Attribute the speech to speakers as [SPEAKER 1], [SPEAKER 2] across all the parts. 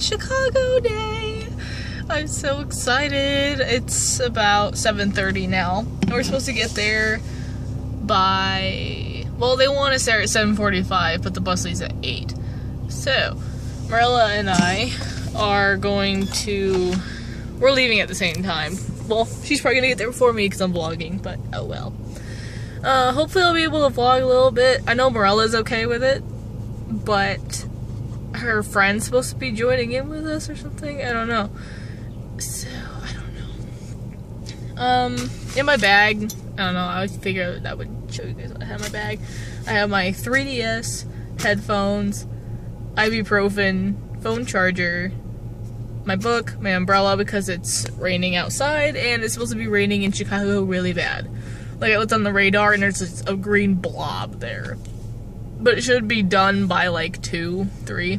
[SPEAKER 1] Chicago Day. I'm so excited. It's about 7.30 now. We're supposed to get there by, well, they want us there at 7.45, but the bus leaves at 8. So, Mirella and I are going to, we're leaving at the same time. Well, she's probably gonna get there before me because I'm vlogging, but oh well. Uh, hopefully I'll be able to vlog a little bit. I know Mirella's okay with it, but her friend's supposed to be joining in with us or something. I don't know. So, I don't know. Um, in my bag, I don't know, I figured that would show you guys what I have in my bag. I have my 3DS, headphones, ibuprofen, phone charger, my book, my umbrella because it's raining outside and it's supposed to be raining in Chicago really bad. Like I looked on the radar and there's a green blob there. But it should be done by like 2, 3.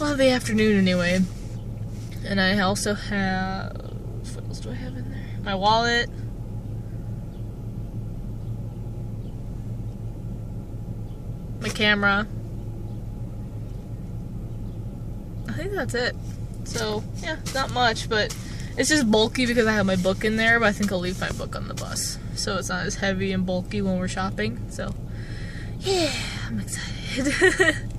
[SPEAKER 1] Well, the afternoon anyway. And I also have, what else do I have in there? My wallet. My camera. I think that's it. So, yeah, not much, but it's just bulky because I have my book in there, but I think I'll leave my book on the bus. So it's not as heavy and bulky when we're shopping. So, yeah, I'm excited.